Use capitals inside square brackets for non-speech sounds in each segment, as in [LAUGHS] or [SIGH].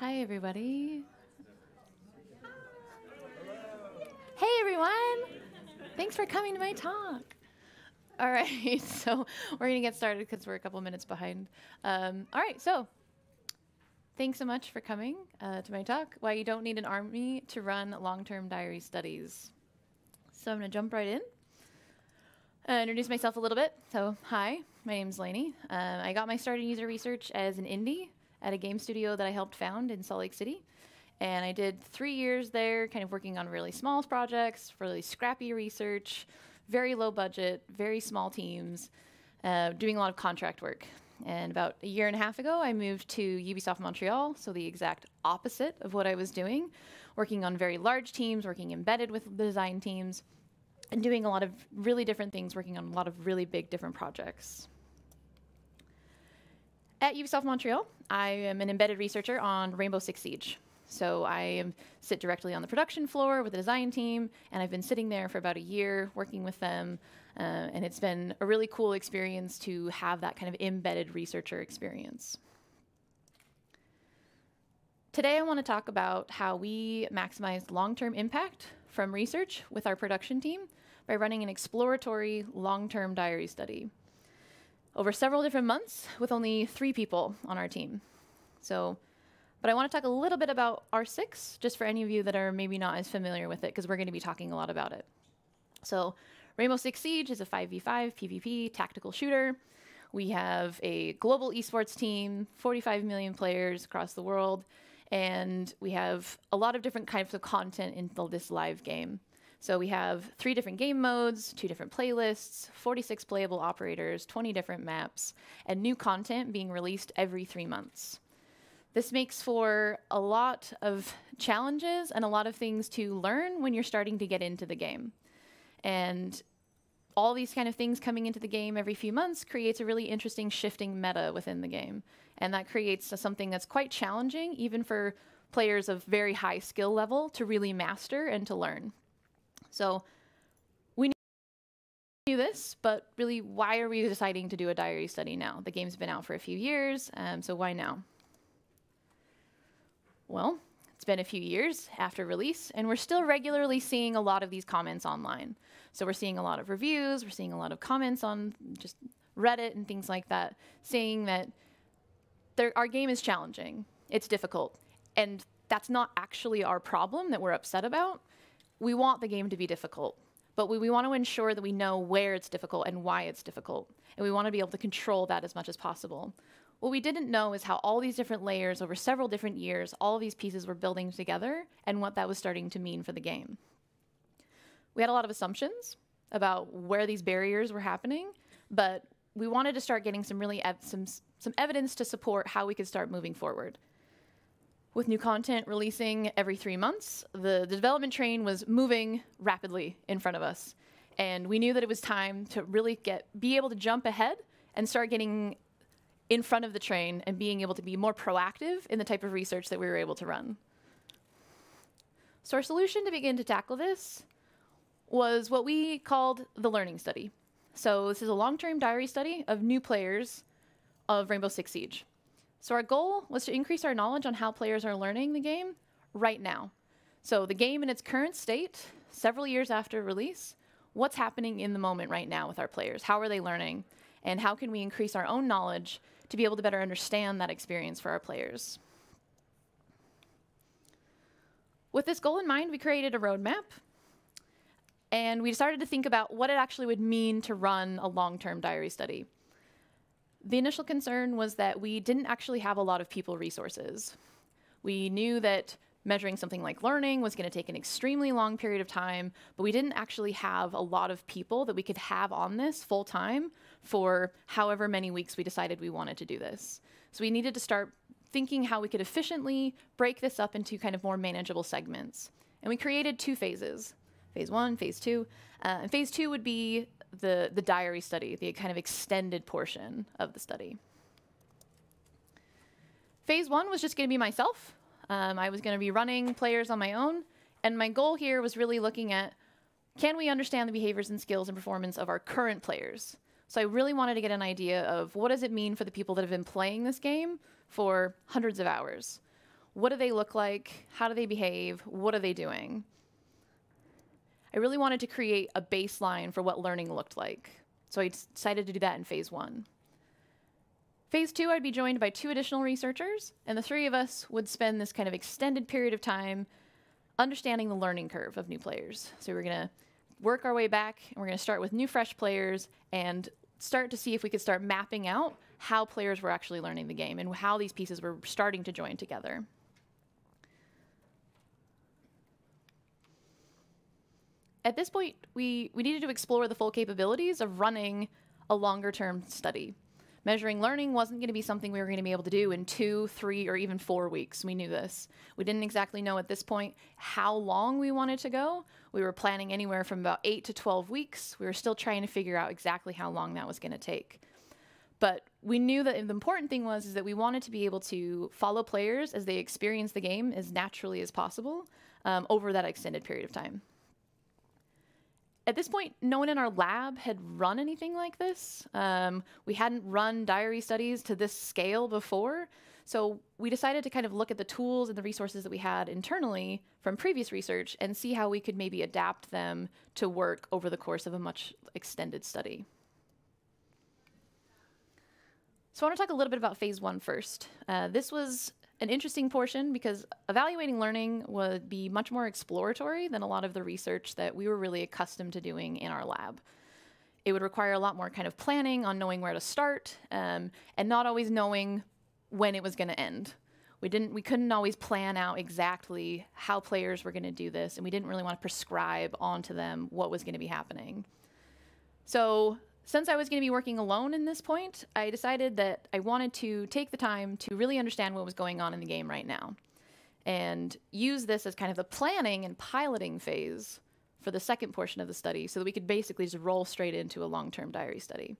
Hi, everybody. Hey, everyone. Thanks for coming to my talk. All right, [LAUGHS] so we're going to get started because we're a couple minutes behind. Um, all right, so thanks so much for coming uh, to my talk, Why You Don't Need an Army to Run Long-Term Diary Studies. So I'm going to jump right in. Uh, introduce myself a little bit. So, hi, my name's Lanie. Uh, I got my start in user research as an indie at a game studio that I helped found in Salt Lake City. And I did three years there, kind of working on really small projects, really scrappy research, very low budget, very small teams, uh, doing a lot of contract work. And about a year and a half ago, I moved to Ubisoft Montreal, so the exact opposite of what I was doing, working on very large teams, working embedded with the design teams, and doing a lot of really different things, working on a lot of really big different projects. At Ubisoft Montreal, I am an embedded researcher on Rainbow Six Siege. So I sit directly on the production floor with the design team, and I've been sitting there for about a year working with them. Uh, and it's been a really cool experience to have that kind of embedded researcher experience. Today, I want to talk about how we maximize long-term impact from research with our production team by running an exploratory long-term diary study over several different months with only three people on our team. So, but I want to talk a little bit about R6, just for any of you that are maybe not as familiar with it, because we're going to be talking a lot about it. So, Rainbow Six Siege is a 5v5 PvP tactical shooter. We have a global esports team, 45 million players across the world, and we have a lot of different kinds of content in this live game. So we have three different game modes, two different playlists, 46 playable operators, 20 different maps, and new content being released every three months. This makes for a lot of challenges and a lot of things to learn when you're starting to get into the game. And all these kind of things coming into the game every few months creates a really interesting shifting meta within the game. And that creates something that's quite challenging, even for players of very high skill level, to really master and to learn. So we knew this, but really, why are we deciding to do a diary study now? The game's been out for a few years, um, so why now? Well, it's been a few years after release, and we're still regularly seeing a lot of these comments online. So we're seeing a lot of reviews, we're seeing a lot of comments on just Reddit and things like that, saying that our game is challenging, it's difficult, and that's not actually our problem that we're upset about we want the game to be difficult, but we, we want to ensure that we know where it's difficult and why it's difficult. And we want to be able to control that as much as possible. What we didn't know is how all these different layers over several different years, all of these pieces were building together and what that was starting to mean for the game. We had a lot of assumptions about where these barriers were happening, but we wanted to start getting some really some, some evidence to support how we could start moving forward with new content releasing every three months, the, the development train was moving rapidly in front of us. And we knew that it was time to really get be able to jump ahead and start getting in front of the train and being able to be more proactive in the type of research that we were able to run. So our solution to begin to tackle this was what we called the learning study. So this is a long-term diary study of new players of Rainbow Six Siege. So our goal was to increase our knowledge on how players are learning the game right now. So the game in its current state, several years after release, what's happening in the moment right now with our players? How are they learning? And how can we increase our own knowledge to be able to better understand that experience for our players? With this goal in mind, we created a roadmap and we started to think about what it actually would mean to run a long-term diary study. The initial concern was that we didn't actually have a lot of people resources. We knew that measuring something like learning was going to take an extremely long period of time, but we didn't actually have a lot of people that we could have on this full time for however many weeks we decided we wanted to do this. So we needed to start thinking how we could efficiently break this up into kind of more manageable segments. And we created two phases, phase one, phase two. Uh, and phase two would be the, the diary study, the kind of extended portion of the study. Phase one was just going to be myself. Um, I was going to be running players on my own. And my goal here was really looking at can we understand the behaviors and skills and performance of our current players? So I really wanted to get an idea of what does it mean for the people that have been playing this game for hundreds of hours? What do they look like? How do they behave? What are they doing? I really wanted to create a baseline for what learning looked like. So I decided to do that in phase one. Phase two, I'd be joined by two additional researchers, and the three of us would spend this kind of extended period of time understanding the learning curve of new players. So we're going to work our way back, and we're going to start with new, fresh players and start to see if we could start mapping out how players were actually learning the game and how these pieces were starting to join together. At this point, we, we needed to explore the full capabilities of running a longer term study. Measuring learning wasn't going to be something we were going to be able to do in two, three, or even four weeks. We knew this. We didn't exactly know at this point how long we wanted to go. We were planning anywhere from about eight to 12 weeks. We were still trying to figure out exactly how long that was going to take. But we knew that the important thing was is that we wanted to be able to follow players as they experience the game as naturally as possible um, over that extended period of time at this point, no one in our lab had run anything like this. Um, we hadn't run diary studies to this scale before. So we decided to kind of look at the tools and the resources that we had internally from previous research and see how we could maybe adapt them to work over the course of a much extended study. So I want to talk a little bit about phase one first. Uh, this was an interesting portion because evaluating learning would be much more exploratory than a lot of the research that we were really accustomed to doing in our lab. It would require a lot more kind of planning on knowing where to start um, and not always knowing when it was going to end. We didn't we couldn't always plan out exactly how players were going to do this and we didn't really want to prescribe onto them what was going to be happening. So since I was going to be working alone in this point, I decided that I wanted to take the time to really understand what was going on in the game right now and use this as kind of the planning and piloting phase for the second portion of the study so that we could basically just roll straight into a long term diary study.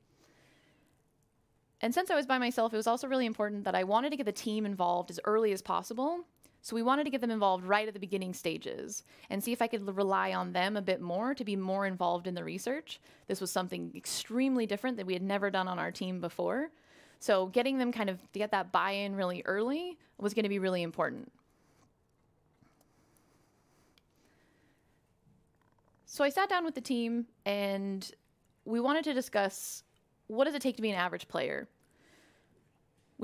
And since I was by myself, it was also really important that I wanted to get the team involved as early as possible so we wanted to get them involved right at the beginning stages and see if I could rely on them a bit more to be more involved in the research. This was something extremely different that we had never done on our team before. So getting them kind of to get that buy-in really early was going to be really important. So I sat down with the team and we wanted to discuss what does it take to be an average player?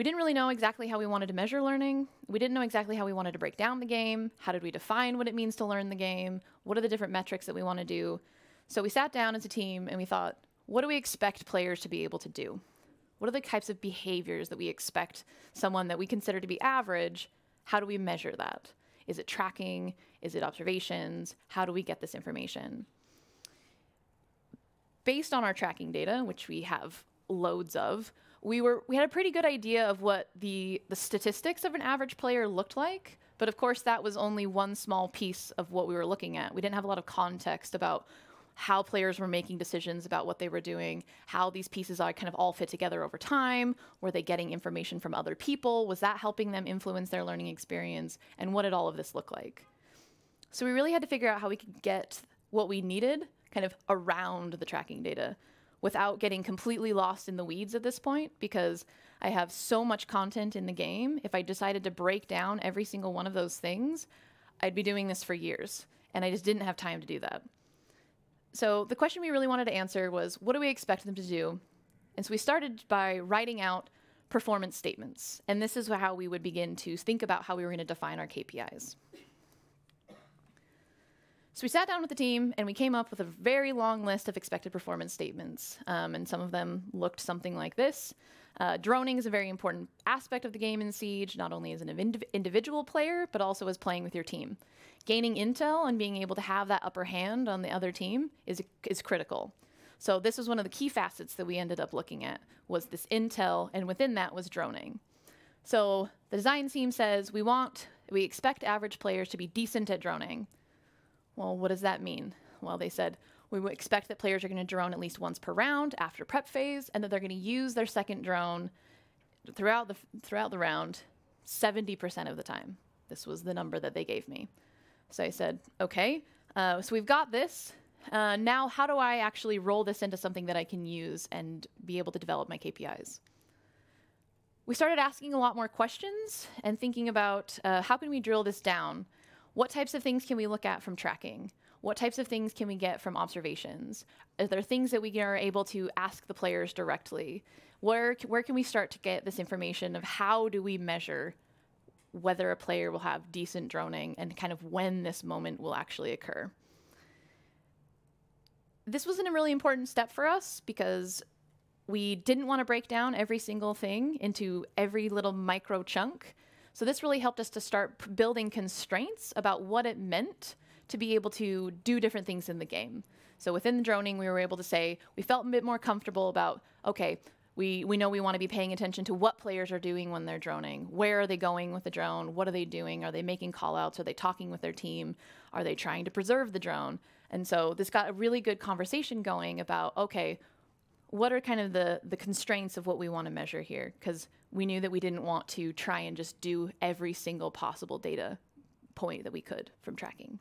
We didn't really know exactly how we wanted to measure learning. We didn't know exactly how we wanted to break down the game. How did we define what it means to learn the game? What are the different metrics that we want to do? So we sat down as a team and we thought, what do we expect players to be able to do? What are the types of behaviors that we expect someone that we consider to be average? How do we measure that? Is it tracking? Is it observations? How do we get this information? Based on our tracking data, which we have loads of, we were we had a pretty good idea of what the the statistics of an average player looked like but of course that was only one small piece of what we were looking at. We didn't have a lot of context about how players were making decisions about what they were doing how these pieces are kind of all fit together over time. Were they getting information from other people? Was that helping them influence their learning experience? And what did all of this look like? So we really had to figure out how we could get what we needed kind of around the tracking data without getting completely lost in the weeds at this point because I have so much content in the game. If I decided to break down every single one of those things, I'd be doing this for years. And I just didn't have time to do that. So the question we really wanted to answer was what do we expect them to do? And so we started by writing out performance statements. And this is how we would begin to think about how we were going to define our KPIs. So we sat down with the team and we came up with a very long list of expected performance statements. Um, and some of them looked something like this. Uh, droning is a very important aspect of the game in Siege, not only as an indiv individual player, but also as playing with your team. Gaining intel and being able to have that upper hand on the other team is, is critical. So this was one of the key facets that we ended up looking at was this intel, and within that was droning. So the design team says we want, we expect average players to be decent at droning. Well, what does that mean? Well, they said we would expect that players are going to drone at least once per round after prep phase, and that they're going to use their second drone throughout the throughout the round, 70% of the time. This was the number that they gave me. So I said, okay, uh, so we've got this. Uh, now, how do I actually roll this into something that I can use and be able to develop my KPIs? we started asking a lot more questions and thinking about uh, how can we drill this down? What types of things can we look at from tracking? What types of things can we get from observations? Are there things that we are able to ask the players directly? Where, where can we start to get this information of how do we measure whether a player will have decent droning and kind of when this moment will actually occur? This was a really important step for us because we didn't want to break down every single thing into every little micro chunk. So this really helped us to start building constraints about what it meant to be able to do different things in the game. So within the droning, we were able to say we felt a bit more comfortable about, okay, we, we know we want to be paying attention to what players are doing when they're droning. Where are they going with the drone? What are they doing? Are they making callouts? Are they talking with their team? Are they trying to preserve the drone? And so this got a really good conversation going about, okay, what are kind of the, the constraints of what we want to measure here? Because we knew that we didn't want to try and just do every single possible data point that we could from tracking.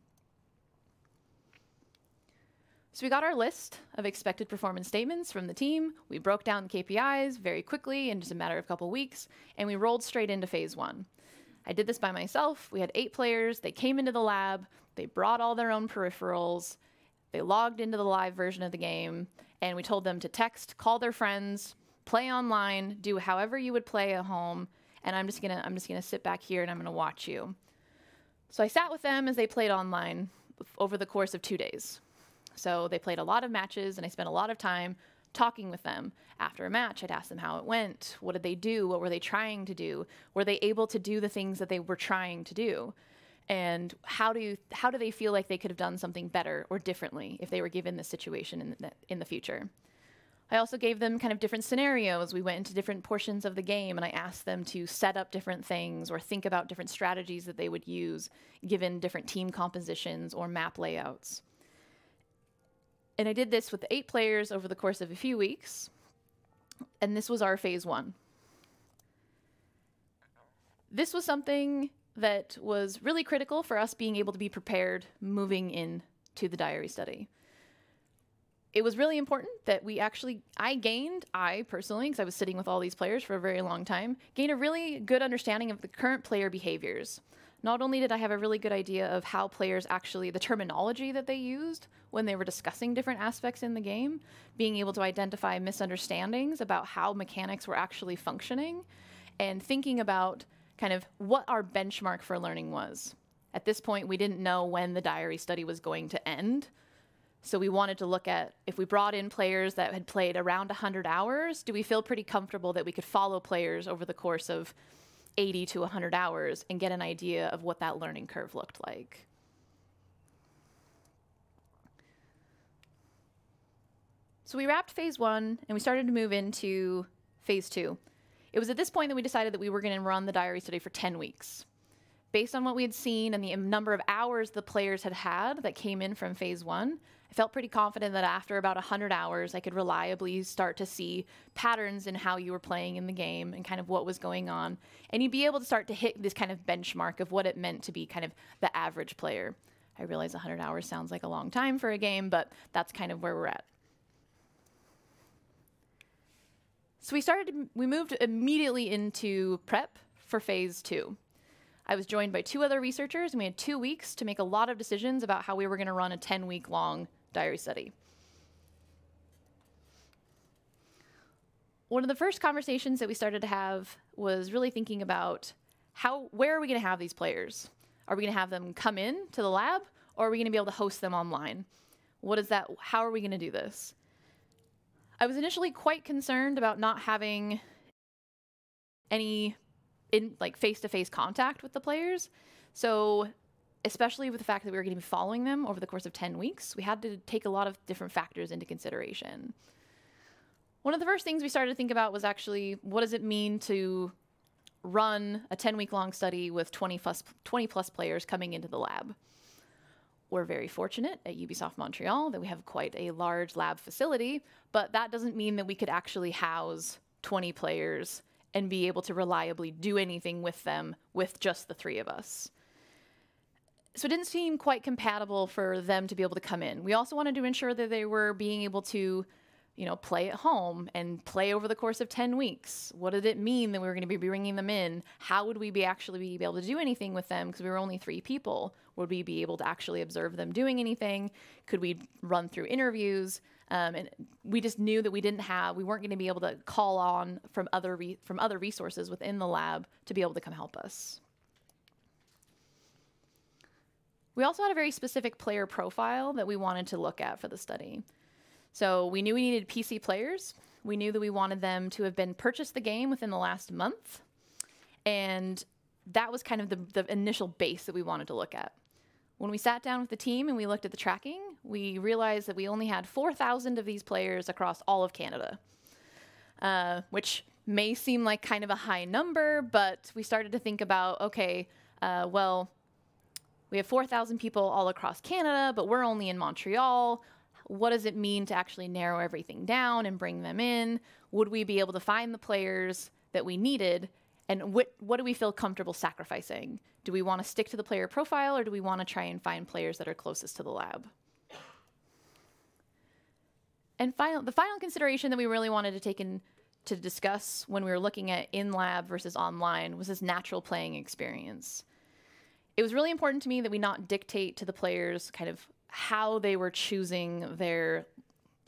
So we got our list of expected performance statements from the team. We broke down the KPIs very quickly in just a matter of a couple weeks, and we rolled straight into phase one. I did this by myself. We had eight players. They came into the lab. They brought all their own peripherals. They logged into the live version of the game, and we told them to text, call their friends, play online, do however you would play at home, and I'm just gonna I'm just gonna sit back here and I'm gonna watch you. So I sat with them as they played online over the course of two days. So they played a lot of matches, and I spent a lot of time talking with them. After a match, I'd ask them how it went. What did they do? What were they trying to do? Were they able to do the things that they were trying to do? And how do you, how do they feel like they could have done something better or differently if they were given this situation in the, in the future? I also gave them kind of different scenarios. We went into different portions of the game and I asked them to set up different things or think about different strategies that they would use given different team compositions or map layouts. And I did this with eight players over the course of a few weeks. And this was our phase one. This was something that was really critical for us being able to be prepared moving into the diary study. It was really important that we actually, I gained, I personally, because I was sitting with all these players for a very long time, gained a really good understanding of the current player behaviors not only did I have a really good idea of how players actually, the terminology that they used when they were discussing different aspects in the game, being able to identify misunderstandings about how mechanics were actually functioning, and thinking about kind of what our benchmark for learning was. At this point, we didn't know when the diary study was going to end. So we wanted to look at if we brought in players that had played around 100 hours, do we feel pretty comfortable that we could follow players over the course of 80 to 100 hours and get an idea of what that learning curve looked like. So we wrapped phase one and we started to move into phase two. It was at this point that we decided that we were going to run the diary study for 10 weeks. Based on what we had seen and the number of hours the players had had that came in from phase one, I felt pretty confident that after about 100 hours, I could reliably start to see patterns in how you were playing in the game and kind of what was going on. And you'd be able to start to hit this kind of benchmark of what it meant to be kind of the average player. I realize 100 hours sounds like a long time for a game, but that's kind of where we're at. So we started, we moved immediately into prep for phase two. I was joined by two other researchers, and we had two weeks to make a lot of decisions about how we were going to run a 10 week long diary study. One of the first conversations that we started to have was really thinking about how where are we going to have these players? Are we going to have them come in to the lab or are we going to be able to host them online? What is that how are we going to do this? I was initially quite concerned about not having any in like face-to-face contact with the players. So especially with the fact that we were going to be following them over the course of 10 weeks, we had to take a lot of different factors into consideration. One of the first things we started to think about was actually what does it mean to run a 10 week long study with 20 plus, 20 plus players coming into the lab? We're very fortunate at Ubisoft Montreal that we have quite a large lab facility, but that doesn't mean that we could actually house 20 players and be able to reliably do anything with them with just the three of us so it didn't seem quite compatible for them to be able to come in. We also wanted to ensure that they were being able to, you know, play at home and play over the course of 10 weeks? What did it mean that we were going to be bringing them in? How would we be actually be able to do anything with them because we were only three people? Would we be able to actually observe them doing anything? Could we run through interviews? Um, and we just knew that we didn't have, we weren't going to be able to call on from other from other resources within the lab to be able to come help us. We also had a very specific player profile that we wanted to look at for the study. So we knew we needed PC players. We knew that we wanted them to have been purchased the game within the last month. And that was kind of the, the initial base that we wanted to look at. When we sat down with the team and we looked at the tracking, we realized that we only had 4,000 of these players across all of Canada, uh, which may seem like kind of a high number, but we started to think about okay, uh, well, we have 4,000 people all across Canada, but we're only in Montreal what does it mean to actually narrow everything down and bring them in? Would we be able to find the players that we needed? And what, what do we feel comfortable sacrificing? Do we want to stick to the player profile or do we want to try and find players that are closest to the lab? And final, the final consideration that we really wanted to take in to discuss when we were looking at in lab versus online was this natural playing experience. It was really important to me that we not dictate to the players kind of how they were choosing their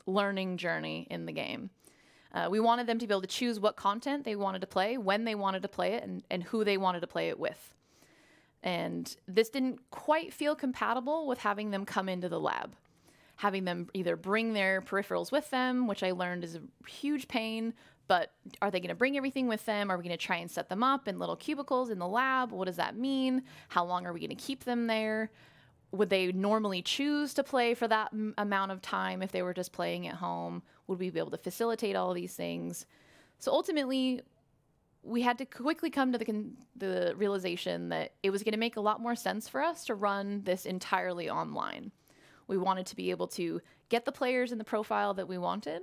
learning journey in the game. Uh, we wanted them to be able to choose what content they wanted to play, when they wanted to play it, and, and who they wanted to play it with. And this didn't quite feel compatible with having them come into the lab. Having them either bring their peripherals with them, which I learned is a huge pain, but are they going to bring everything with them? Are we going to try and set them up in little cubicles in the lab? What does that mean? How long are we going to keep them there? would they normally choose to play for that m- amount of time if they were just playing at home? Would we be able to facilitate all these things? So ultimately, we had to quickly come to the, con- the realization that it was going to make a lot more sense for us to run this entirely online. We wanted to be able to get the players in the profile that we wanted,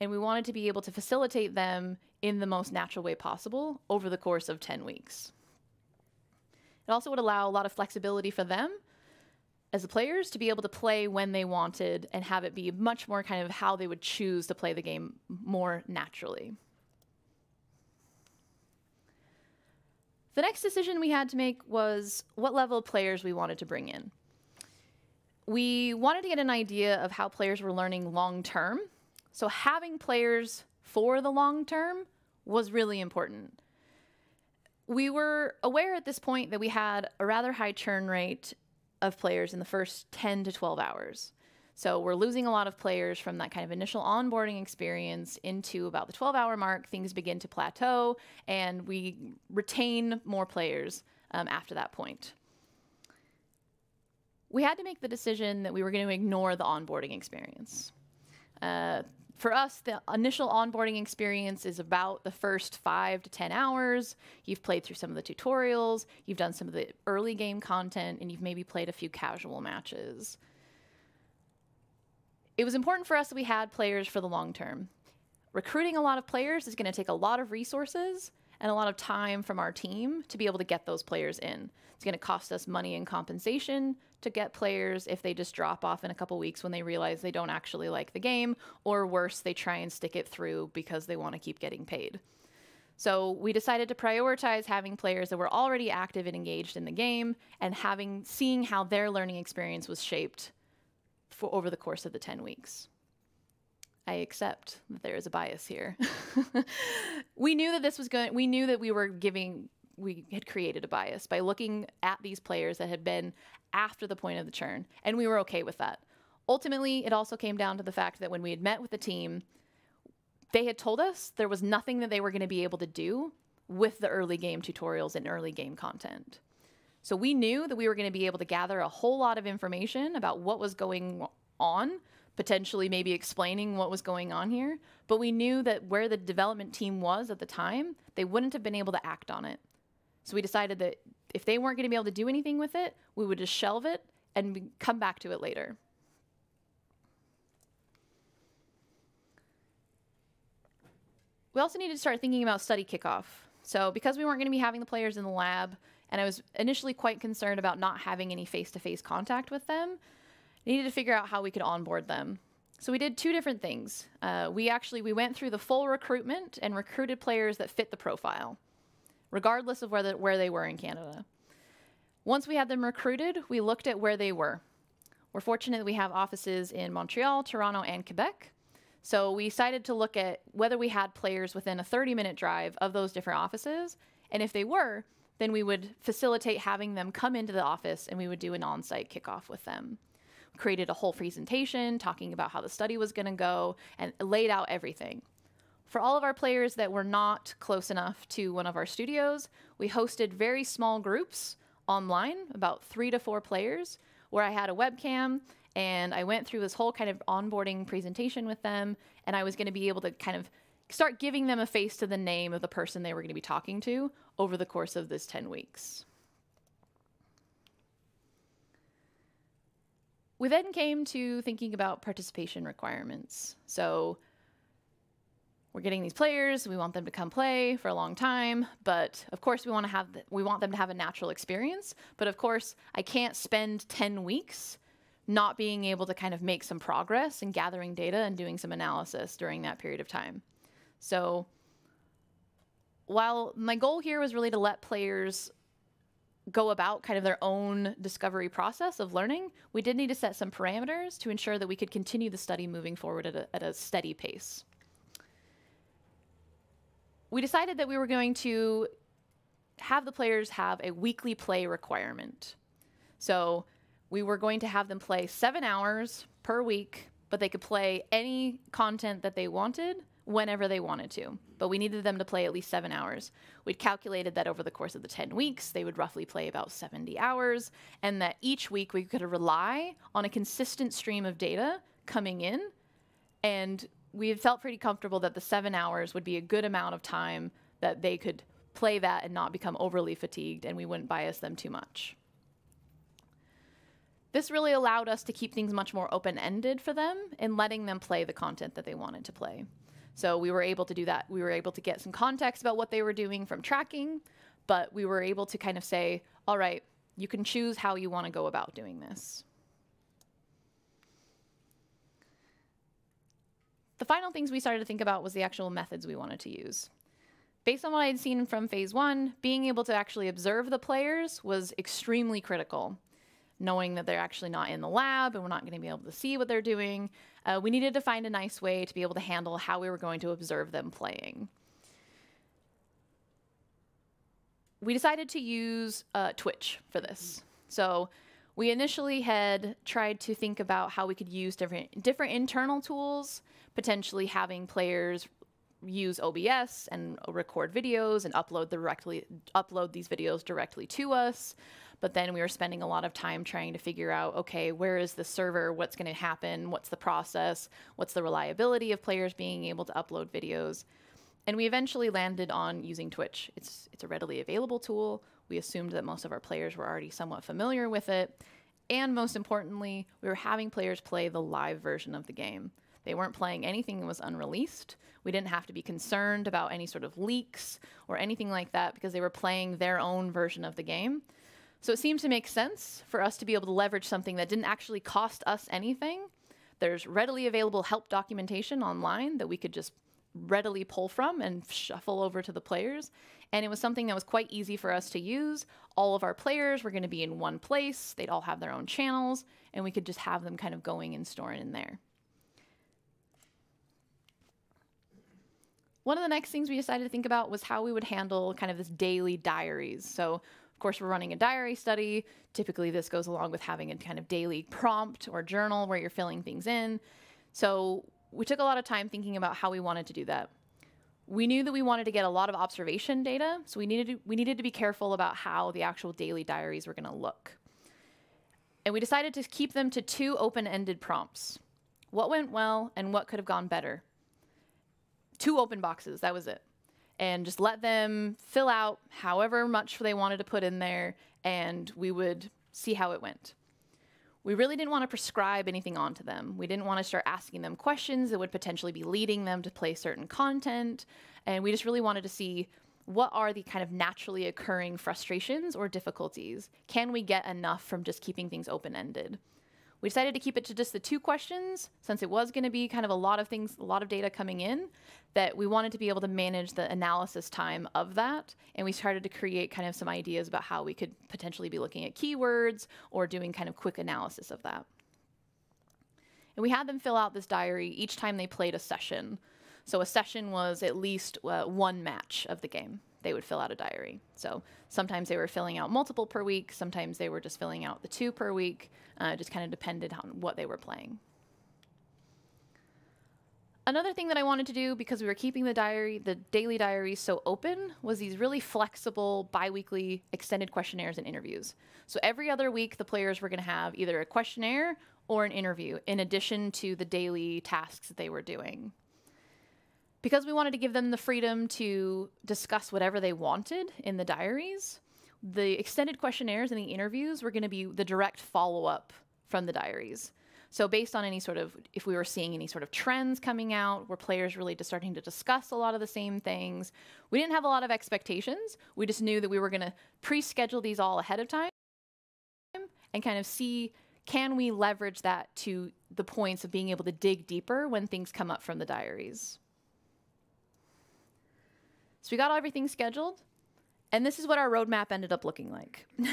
and we wanted to be able to facilitate them in the most natural way possible over the course of 10 weeks. It also would allow a lot of flexibility for them as the players to be able to play when they wanted and have it be much more kind of how they would choose to play the game more naturally. The next decision we had to make was what level of players we wanted to bring in. We wanted to get an idea of how players were learning long term. So having players for the long term was really important. We were aware at this point that we had a rather high churn rate of players in the first 10 to 12 hours. So we're losing a lot of players from that kind of initial onboarding experience into about the 12 hour mark. Things begin to plateau, and we retain more players um, after that point. We had to make the decision that we were going to ignore the onboarding experience. Uh, for us, the initial onboarding experience is about the first five to 10 hours. You've played through some of the tutorials, you've done some of the early game content, and you've maybe played a few casual matches. It was important for us that we had players for the long term. Recruiting a lot of players is going to take a lot of resources and a lot of time from our team to be able to get those players in. It's going to cost us money and compensation to get players if they just drop off in a couple weeks when they realize they don't actually like the game, or worse, they try and stick it through because they want to keep getting paid. So we decided to prioritize having players that were already active and engaged in the game and having seeing how their learning experience was shaped for over the course of the 10 weeks. I accept that there is a bias here. [LAUGHS] we knew that this was going we knew that we were giving we had created a bias by looking at these players that had been after the point of the churn, and we were okay with that. Ultimately, it also came down to the fact that when we had met with the team, they had told us there was nothing that they were going to be able to do with the early game tutorials and early game content. So we knew that we were going to be able to gather a whole lot of information about what was going on potentially maybe explaining what was going on here. But we knew that where the development team was at the time, they wouldn't have been able to act on it. So we decided that if they weren't going to be able to do anything with it, we would just shelve it and come back to it later. We also needed to start thinking about study kickoff. So because we weren't going to be having the players in the lab, and I was initially quite concerned about not having any face-to-face contact with them, needed to figure out how we could onboard them. So we did two different things. Uh, we actually we went through the full recruitment and recruited players that fit the profile, regardless of where, the, where they were in Canada. Once we had them recruited, we looked at where they were. We're fortunate that we have offices in Montreal, Toronto, and Quebec. So we decided to look at whether we had players within a 30 minute drive of those different offices. And if they were, then we would facilitate having them come into the office and we would do an on site kickoff with them. Created a whole presentation talking about how the study was going to go and laid out everything. For all of our players that were not close enough to one of our studios, we hosted very small groups online, about three to four players, where I had a webcam and I went through this whole kind of onboarding presentation with them, and I was going to be able to kind of start giving them a face to the name of the person they were going to be talking to over the course of this 10 weeks. We then came to thinking about participation requirements. So we're getting these players, we want them to come play for a long time, but of course we want to have the, we want them to have a natural experience, but of course I can't spend 10 weeks not being able to kind of make some progress and gathering data and doing some analysis during that period of time. So while my goal here was really to let players go about kind of their own discovery process of learning, we did need to set some parameters to ensure that we could continue the study moving forward at a, at a steady pace we decided that we were going to have the players have a weekly play requirement. So we were going to have them play seven hours per week, but they could play any content that they wanted whenever they wanted to. But we needed them to play at least seven hours. We'd calculated that over the course of the 10 weeks, they would roughly play about 70 hours, and that each week we could rely on a consistent stream of data coming in and we felt pretty comfortable that the seven hours would be a good amount of time that they could play that and not become overly fatigued, and we wouldn't bias them too much. This really allowed us to keep things much more open ended for them in letting them play the content that they wanted to play. So we were able to do that. We were able to get some context about what they were doing from tracking, but we were able to kind of say, all right, you can choose how you want to go about doing this. The final things we started to think about was the actual methods we wanted to use. Based on what I had seen from phase one, being able to actually observe the players was extremely critical. Knowing that they're actually not in the lab and we're not going to be able to see what they're doing, uh, we needed to find a nice way to be able to handle how we were going to observe them playing. We decided to use uh, Twitch for this. So we initially had tried to think about how we could use different different internal tools potentially having players use OBS and record videos and upload directly upload these videos directly to us. But then we were spending a lot of time trying to figure out, okay, where is the server? What's going to happen? What's the process? What's the reliability of players being able to upload videos? And we eventually landed on using Twitch. It's it's a readily available tool. We assumed that most of our players were already somewhat familiar with it. And most importantly, we were having players play the live version of the game. They weren't playing anything that was unreleased. We didn't have to be concerned about any sort of leaks or anything like that because they were playing their own version of the game. So it seemed to make sense for us to be able to leverage something that didn't actually cost us anything. There's readily available help documentation online that we could just readily pull from and shuffle over to the players. And it was something that was quite easy for us to use. All of our players were going to be in one place, they'd all have their own channels, and we could just have them kind of going and storing in there. One of the next things we decided to think about was how we would handle kind of this daily diaries. So, of course, we're running a diary study. Typically, this goes along with having a kind of daily prompt or journal where you're filling things in. So, we took a lot of time thinking about how we wanted to do that. We knew that we wanted to get a lot of observation data, so we needed to, we needed to be careful about how the actual daily diaries were going to look. And we decided to keep them to two open-ended prompts. What went well and what could have gone better? two open boxes. That was it. And just let them fill out however much they wanted to put in there, and we would see how it went. We really didn't want to prescribe anything onto them. We didn't want to start asking them questions that would potentially be leading them to play certain content. And we just really wanted to see what are the kind of naturally occurring frustrations or difficulties? Can we get enough from just keeping things open ended? We decided to keep it to just the two questions since it was going to be kind of a lot of things, a lot of data coming in, that we wanted to be able to manage the analysis time of that. And we started to create kind of some ideas about how we could potentially be looking at keywords or doing kind of quick analysis of that. And we had them fill out this diary each time they played a session. So a session was at least uh, one match of the game they would fill out a diary. So sometimes they were filling out multiple per week, sometimes they were just filling out the two per week, uh, just kind of depended on what they were playing. Another thing that I wanted to do because we were keeping the diary, the daily diary so open was these really flexible biweekly extended questionnaires and interviews. So every other week the players were going to have either a questionnaire or an interview in addition to the daily tasks that they were doing because we wanted to give them the freedom to discuss whatever they wanted in the diaries, the extended questionnaires and the interviews were going to be the direct follow up from the diaries. So, based on any sort of, if we were seeing any sort of trends coming out, were players really just starting to discuss a lot of the same things? We didn't have a lot of expectations. We just knew that we were going to pre schedule these all ahead of time and kind of see can we leverage that to the points of being able to dig deeper when things come up from the diaries. So we got everything scheduled, and this is what our roadmap ended up looking like. [LAUGHS]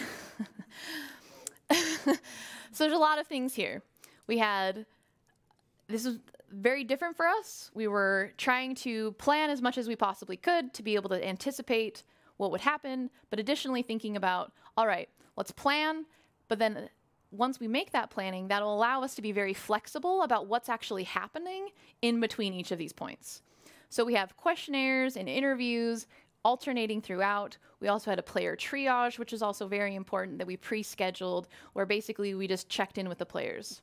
so there's a lot of things here. We had, this was very different for us. We were trying to plan as much as we possibly could to be able to anticipate what would happen, but additionally thinking about, all right, let's plan, but then once we make that planning, that'll allow us to be very flexible about what's actually happening in between each of these points. So we have questionnaires and interviews alternating throughout. We also had a player triage, which is also very important that we pre scheduled, where basically we just checked in with the players.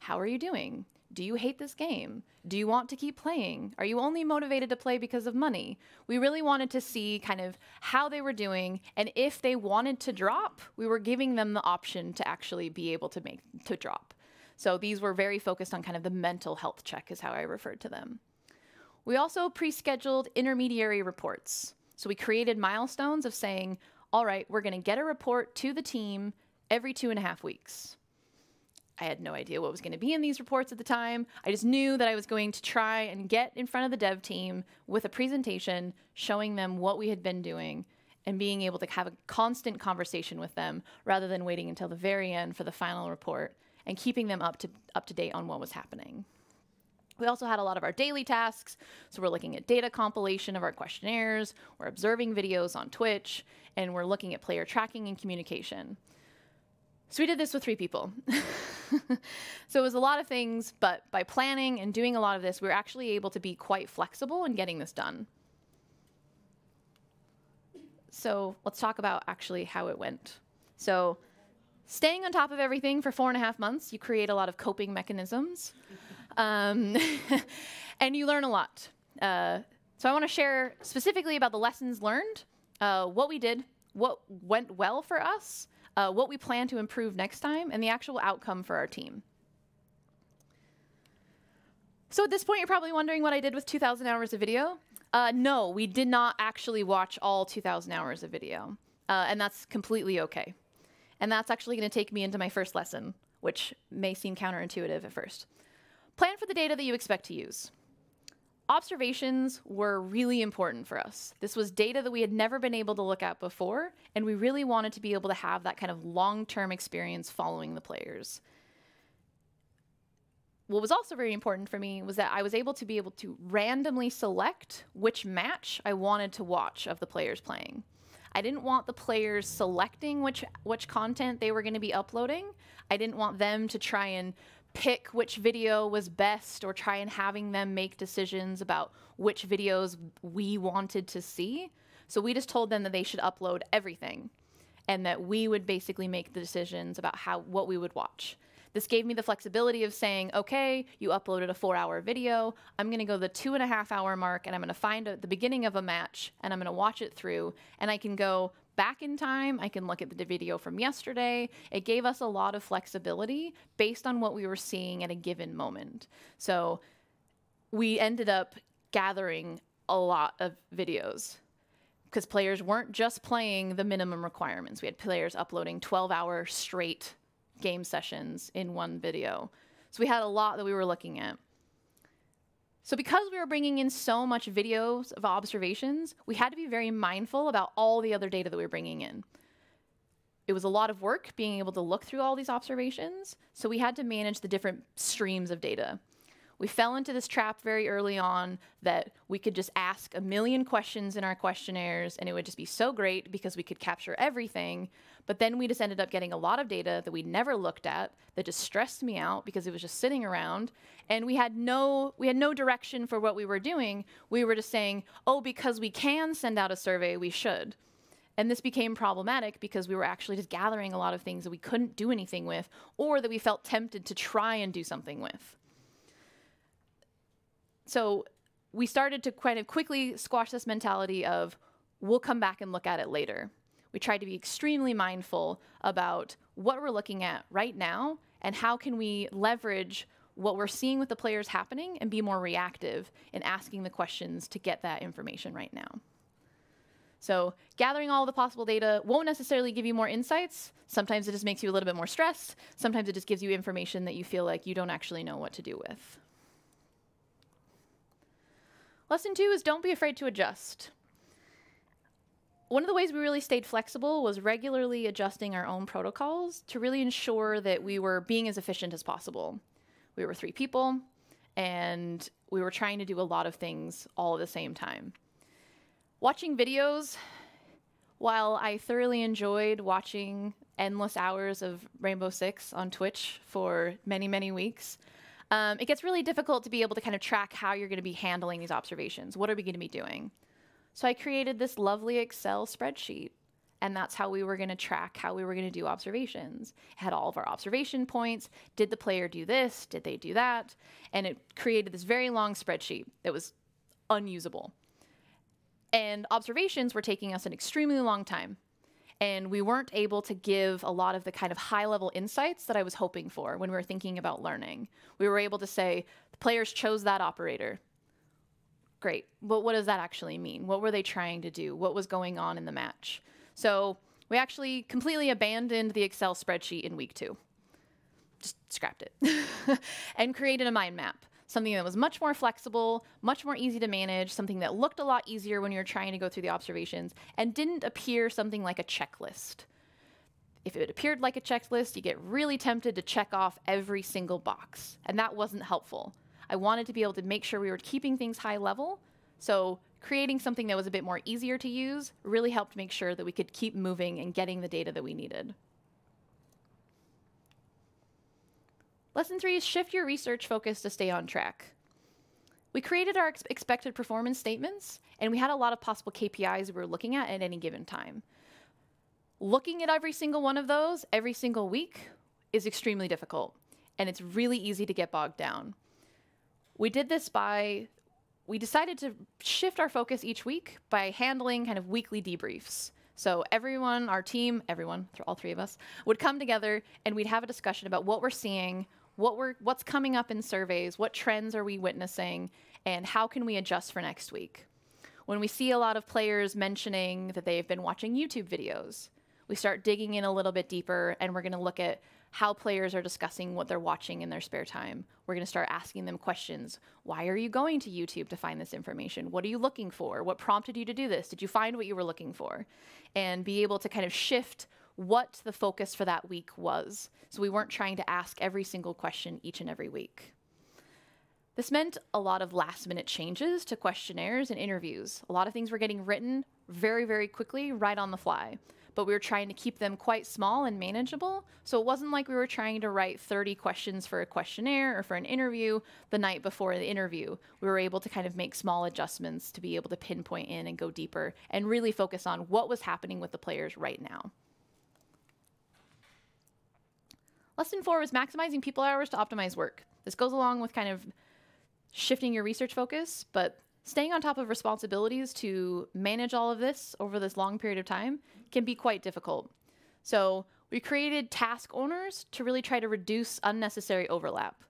How are you doing? Do you hate this game? Do you want to keep playing? Are you only motivated to play because of money? We really wanted to see kind of how they were doing and if they wanted to drop, we were giving them the option to actually be able to make to drop. So these were very focused on kind of the mental health check is how I referred to them. We also pre-scheduled intermediary reports. So we created milestones of saying, all right, we're going to get a report to the team every two and a half weeks. I had no idea what was going to be in these reports at the time. I just knew that I was going to try and get in front of the dev team with a presentation showing them what we had been doing and being able to have a constant conversation with them rather than waiting until the very end for the final report and keeping them up to up to date on what was happening. We also had a lot of our daily tasks. So we're looking at data compilation of our questionnaires, we're observing videos on Twitch, and we're looking at player tracking and communication. So we did this with three people. [LAUGHS] so it was a lot of things, but by planning and doing a lot of this, we were actually able to be quite flexible in getting this done. So let's talk about actually how it went. So staying on top of everything for four and a half months, you create a lot of coping mechanisms. Um, [LAUGHS] and you learn a lot. Uh, so I want to share specifically about the lessons learned, uh, what we did, what went well for us, uh, what we plan to improve next time, and the actual outcome for our team. So at this point, you're probably wondering what I did with 2,000 hours of video. Uh, no, we did not actually watch all 2,000 hours of video, uh, and that's completely okay. And that's actually going to take me into my first lesson, which may seem counterintuitive at first. Plan for the data that you expect to use. Observations were really important for us. This was data that we had never been able to look at before, and we really wanted to be able to have that kind of long term experience following the players. What was also very important for me was that I was able to be able to randomly select which match I wanted to watch of the players playing. I didn't want the players selecting which which content they were going to be uploading. I didn't want them to try and pick which video was best or try and having them make decisions about which videos we wanted to see. So we just told them that they should upload everything and that we would basically make the decisions about how what we would watch. This gave me the flexibility of saying, okay, you uploaded a four hour video. I'm going to go the two and a half hour mark and I'm going to find a, the beginning of a match and I'm going to watch it through. And I can go, back in time. I can look at the video from yesterday. It gave us a lot of flexibility based on what we were seeing at a given moment. So we ended up gathering a lot of videos because players weren't just playing the minimum requirements. We had players uploading 12 hour straight game sessions in one video. So we had a lot that we were looking at. So because we were bringing in so much videos of observations, we had to be very mindful about all the other data that we were bringing in. It was a lot of work being able to look through all these observations, so we had to manage the different streams of data. We fell into this trap very early on that we could just ask a million questions in our questionnaires and it would just be so great because we could capture everything. But then we just ended up getting a lot of data that we never looked at that just stressed me out because it was just sitting around and we had no we had no direction for what we were doing. We were just saying, "Oh, because we can send out a survey, we should." And this became problematic because we were actually just gathering a lot of things that we couldn't do anything with or that we felt tempted to try and do something with. So we started to kind of quickly squash this mentality of we'll come back and look at it later. We try to be extremely mindful about what we're looking at right now and how can we leverage what we're seeing with the players happening and be more reactive in asking the questions to get that information right now. So gathering all the possible data won't necessarily give you more insights. Sometimes it just makes you a little bit more stressed. Sometimes it just gives you information that you feel like you don't actually know what to do with. Lesson two is don't be afraid to adjust. One of the ways we really stayed flexible was regularly adjusting our own protocols to really ensure that we were being as efficient as possible. We were three people, and we were trying to do a lot of things all at the same time. Watching videos, while I thoroughly enjoyed watching endless hours of Rainbow Six on Twitch for many, many weeks, um, it gets really difficult to be able to kind of track how you're going to be handling these observations. What are we going to be doing? So I created this lovely Excel spreadsheet. And that's how we were going to track how we were going to do observations. It had all of our observation points. Did the player do this? Did they do that? And it created this very long spreadsheet that was unusable. And observations were taking us an extremely long time and we weren't able to give a lot of the kind of high level insights that I was hoping for when we were thinking about learning. We were able to say the players chose that operator. Great. But what does that actually mean? What were they trying to do? What was going on in the match? So we actually completely abandoned the Excel spreadsheet in week two. Just scrapped it [LAUGHS] and created a mind map something that was much more flexible, much more easy to manage, something that looked a lot easier when you're trying to go through the observations, and didn't appear something like a checklist. If it appeared like a checklist, you get really tempted to check off every single box, and that wasn't helpful. I wanted to be able to make sure we were keeping things high level, so creating something that was a bit more easier to use really helped make sure that we could keep moving and getting the data that we needed. Lesson three is shift your research focus to stay on track. We created our ex expected performance statements, and we had a lot of possible KPIs we were looking at at any given time. Looking at every single one of those every single week is extremely difficult, and it's really easy to get bogged down. We did this by, we decided to shift our focus each week by handling kind of weekly debriefs. So everyone, our team, everyone, all three of us, would come together and we'd have a discussion about what we're seeing, what we're what's coming up in surveys, what trends are we witnessing, and how can we adjust for next week. When we see a lot of players mentioning that they've been watching YouTube videos, we start digging in a little bit deeper and we're going to look at how players are discussing what they're watching in their spare time. We're going to start asking them questions. Why are you going to YouTube to find this information? What are you looking for? What prompted you to do this? Did you find what you were looking for? And be able to kind of shift what the focus for that week was. So we weren't trying to ask every single question each and every week. This meant a lot of last minute changes to questionnaires and interviews. A lot of things were getting written very, very quickly, right on the fly. But we were trying to keep them quite small and manageable. So it wasn't like we were trying to write 30 questions for a questionnaire or for an interview the night before the interview. We were able to kind of make small adjustments to be able to pinpoint in and go deeper and really focus on what was happening with the players right now. Lesson four was maximizing people hours to optimize work. This goes along with kind of shifting your research focus, but staying on top of responsibilities to manage all of this over this long period of time can be quite difficult. So we created task owners to really try to reduce unnecessary overlap.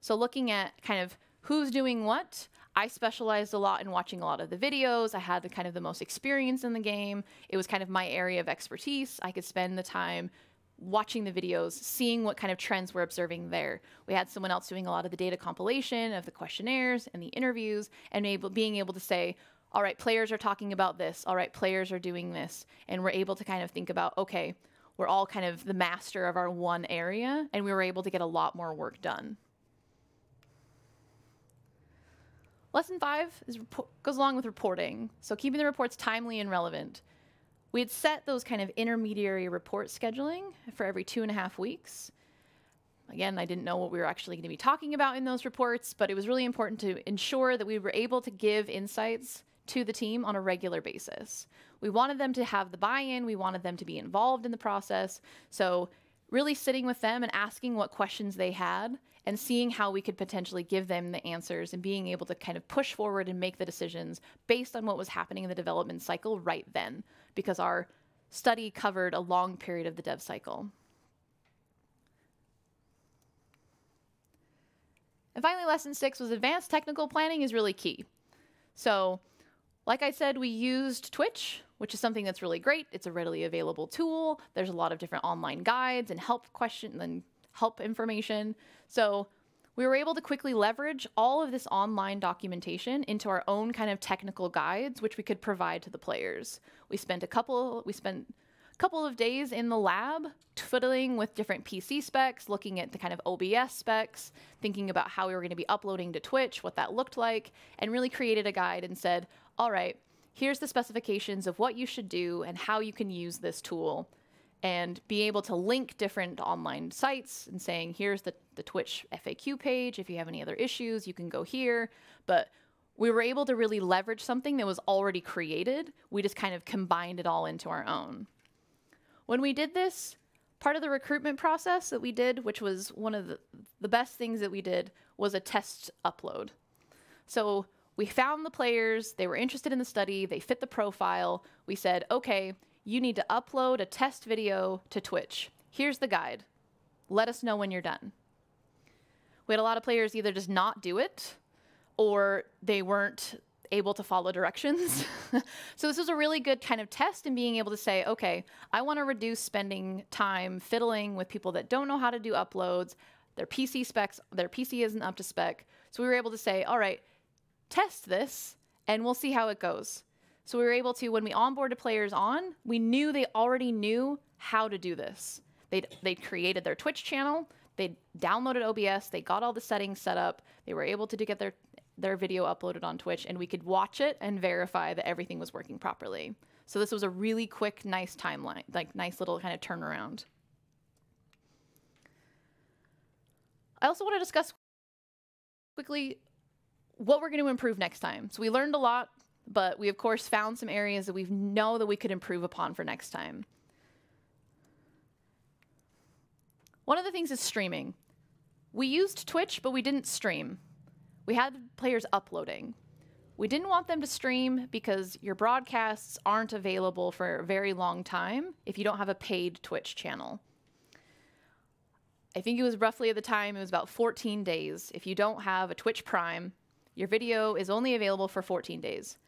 So looking at kind of who's doing what, I specialized a lot in watching a lot of the videos. I had the kind of the most experience in the game. It was kind of my area of expertise. I could spend the time watching the videos, seeing what kind of trends we're observing there. We had someone else doing a lot of the data compilation of the questionnaires and the interviews and able, being able to say, all right, players are talking about this. All right, players are doing this. And we're able to kind of think about, okay, we're all kind of the master of our one area, and we were able to get a lot more work done. Lesson five is, goes along with reporting. So keeping the reports timely and relevant. We had set those kind of intermediary report scheduling for every two and a half weeks. Again, I didn't know what we were actually going to be talking about in those reports, but it was really important to ensure that we were able to give insights to the team on a regular basis. We wanted them to have the buy in, we wanted them to be involved in the process. So, really sitting with them and asking what questions they had and seeing how we could potentially give them the answers and being able to kind of push forward and make the decisions based on what was happening in the development cycle right then, because our study covered a long period of the dev cycle. And finally, lesson six was advanced technical planning is really key. So like I said, we used Twitch, which is something that's really great. It's a readily available tool. There's a lot of different online guides and help question and help information. So we were able to quickly leverage all of this online documentation into our own kind of technical guides, which we could provide to the players. We spent a couple we spent a couple of days in the lab twiddling with different PC specs, looking at the kind of OBS specs, thinking about how we were going to be uploading to Twitch, what that looked like, and really created a guide and said, all right, here's the specifications of what you should do and how you can use this tool and be able to link different online sites and saying, here's the, the Twitch FAQ page. If you have any other issues, you can go here. But we were able to really leverage something that was already created. We just kind of combined it all into our own. When we did this, part of the recruitment process that we did, which was one of the, the best things that we did, was a test upload. So we found the players, they were interested in the study, they fit the profile. We said, okay, you need to upload a test video to Twitch. Here's the guide. Let us know when you're done. We had a lot of players either just not do it or they weren't able to follow directions. [LAUGHS] so this was a really good kind of test in being able to say, okay, I want to reduce spending time fiddling with people that don't know how to do uploads. Their PC specs, their PC isn't up to spec. So we were able to say, all right, test this and we'll see how it goes. So we were able to, when we onboarded players on, we knew they already knew how to do this. They'd, they'd created their Twitch channel, they downloaded OBS, they got all the settings set up, they were able to get their, their video uploaded on Twitch, and we could watch it and verify that everything was working properly. So this was a really quick, nice timeline, like nice little kind of turnaround. I also want to discuss quickly what we're going to improve next time. So we learned a lot, but we of course found some areas that we know that we could improve upon for next time. One of the things is streaming. We used Twitch, but we didn't stream. We had players uploading. We didn't want them to stream because your broadcasts aren't available for a very long time if you don't have a paid Twitch channel. I think it was roughly at the time, it was about 14 days. If you don't have a Twitch Prime, your video is only available for 14 days.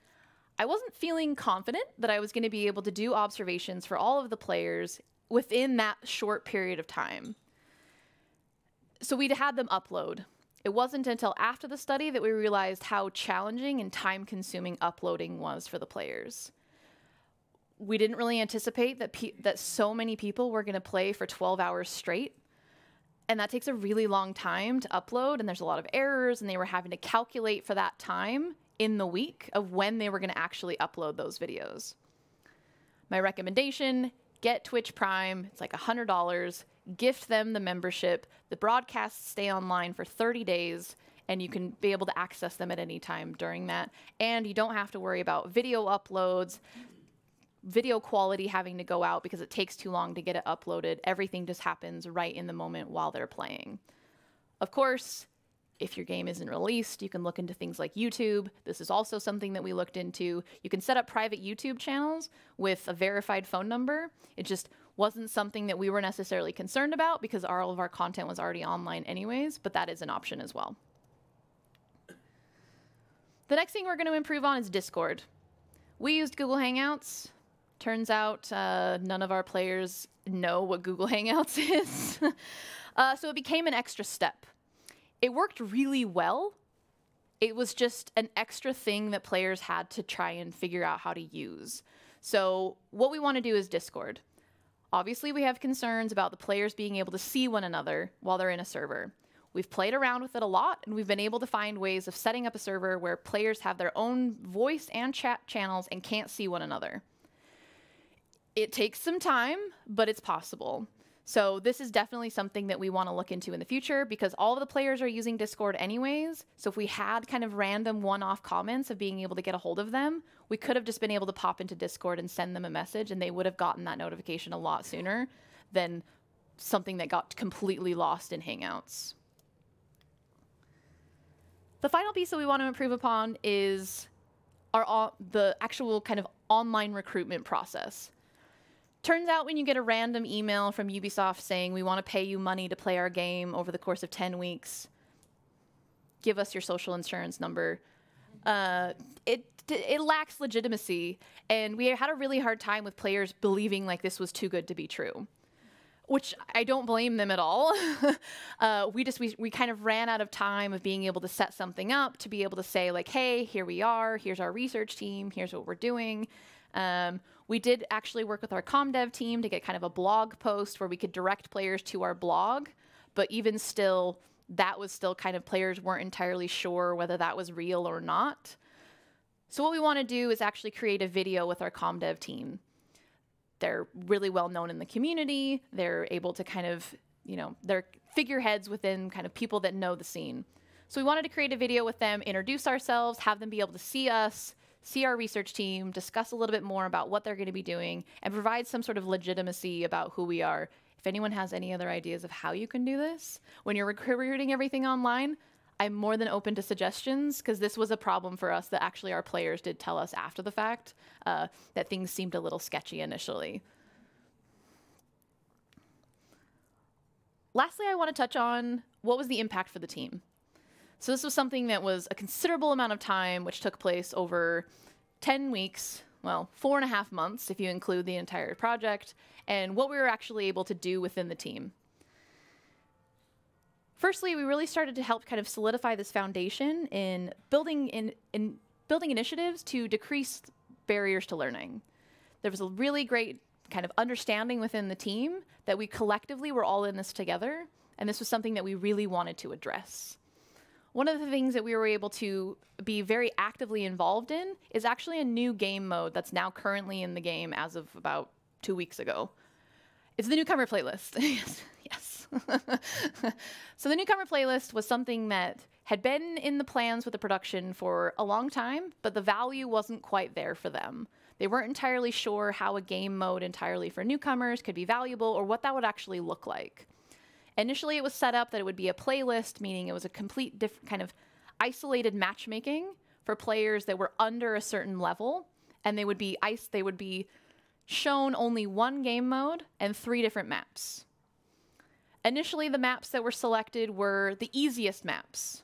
I wasn't feeling confident that I was going to be able to do observations for all of the players within that short period of time. So we'd had them upload. It wasn't until after the study that we realized how challenging and time consuming uploading was for the players. We didn't really anticipate that, that so many people were going to play for 12 hours straight and that takes a really long time to upload and there's a lot of errors and they were having to calculate for that time in the week of when they were going to actually upload those videos my recommendation get twitch prime it's like $100 gift them the membership the broadcasts stay online for 30 days and you can be able to access them at any time during that and you don't have to worry about video uploads video quality having to go out because it takes too long to get it uploaded. Everything just happens right in the moment while they're playing. Of course, if your game isn't released, you can look into things like YouTube. This is also something that we looked into. You can set up private YouTube channels with a verified phone number. It just wasn't something that we were necessarily concerned about because all of our content was already online anyways, but that is an option as well. The next thing we're going to improve on is Discord. We used Google Hangouts. Turns out uh, none of our players know what Google [LAUGHS] Hangouts is. [LAUGHS] uh, so it became an extra step. It worked really well. It was just an extra thing that players had to try and figure out how to use. So what we want to do is Discord. Obviously, we have concerns about the players being able to see one another while they're in a server. We've played around with it a lot, and we've been able to find ways of setting up a server where players have their own voice and chat channels and can't see one another. It takes some time, but it's possible. So this is definitely something that we want to look into in the future because all of the players are using Discord anyways. So if we had kind of random one-off comments of being able to get a hold of them, we could have just been able to pop into Discord and send them a message and they would have gotten that notification a lot sooner than something that got completely lost in Hangouts. The final piece that we want to improve upon is our the actual kind of online recruitment process. Turns out when you get a random email from Ubisoft saying we want to pay you money to play our game over the course of 10 weeks, give us your social insurance number. Uh, it it lacks legitimacy, and we had a really hard time with players believing like this was too good to be true, which I don't blame them at all. [LAUGHS] uh, we just we we kind of ran out of time of being able to set something up to be able to say like, hey, here we are, here's our research team, here's what we're doing. Um, we did actually work with our ComDev team to get kind of a blog post where we could direct players to our blog, but even still, that was still kind of players weren't entirely sure whether that was real or not. So what we want to do is actually create a video with our ComDev team. They're really well known in the community. They're able to kind of, you know, they're figureheads within kind of people that know the scene. So we wanted to create a video with them, introduce ourselves, have them be able to see us, see our research team, discuss a little bit more about what they're going to be doing, and provide some sort of legitimacy about who we are. If anyone has any other ideas of how you can do this when you're recruiting everything online, I'm more than open to suggestions because this was a problem for us that actually our players did tell us after the fact uh, that things seemed a little sketchy initially. Lastly, I want to touch on what was the impact for the team. So this was something that was a considerable amount of time, which took place over 10 weeks, well, four and a half months if you include the entire project, and what we were actually able to do within the team. Firstly, we really started to help kind of solidify this foundation in building in, in building initiatives to decrease barriers to learning. There was a really great kind of understanding within the team that we collectively were all in this together, and this was something that we really wanted to address. One of the things that we were able to be very actively involved in is actually a new game mode that's now currently in the game as of about two weeks ago. It's the newcomer playlist. [LAUGHS] yes. Yes. [LAUGHS] so the newcomer playlist was something that had been in the plans with the production for a long time, but the value wasn't quite there for them. They weren't entirely sure how a game mode entirely for newcomers could be valuable or what that would actually look like. Initially, it was set up that it would be a playlist, meaning it was a complete different kind of isolated matchmaking for players that were under a certain level, and they would be ice. They would be shown only one game mode and three different maps. Initially, the maps that were selected were the easiest maps.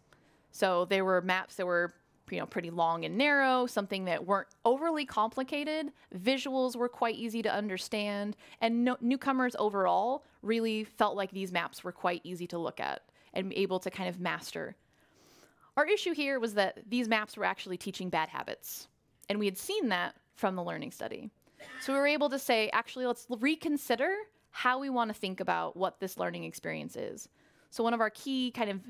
So they were maps that were you know pretty long and narrow, something that weren't overly complicated. Visuals were quite easy to understand, and no, newcomers overall really felt like these maps were quite easy to look at and able to kind of master. Our issue here was that these maps were actually teaching bad habits, and we had seen that from the learning study. So we were able to say, actually, let's reconsider how we want to think about what this learning experience is. So one of our key kind of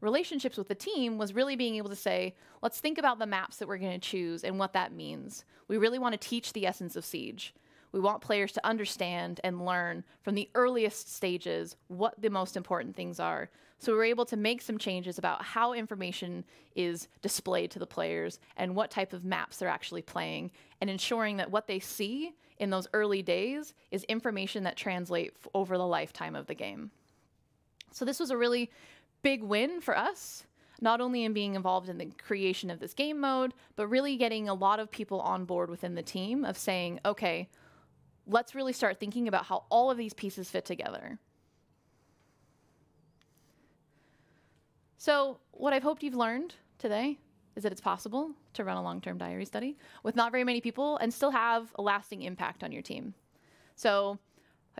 relationships with the team was really being able to say, let's think about the maps that we're going to choose and what that means. We really want to teach the essence of Siege. We want players to understand and learn from the earliest stages what the most important things are. So we were able to make some changes about how information is displayed to the players and what type of maps they're actually playing, and ensuring that what they see in those early days is information that translates over the lifetime of the game. So this was a really big win for us, not only in being involved in the creation of this game mode, but really getting a lot of people on board within the team of saying, okay, let's really start thinking about how all of these pieces fit together. So, what I've hoped you've learned today is that it's possible to run a long term diary study with not very many people and still have a lasting impact on your team. So,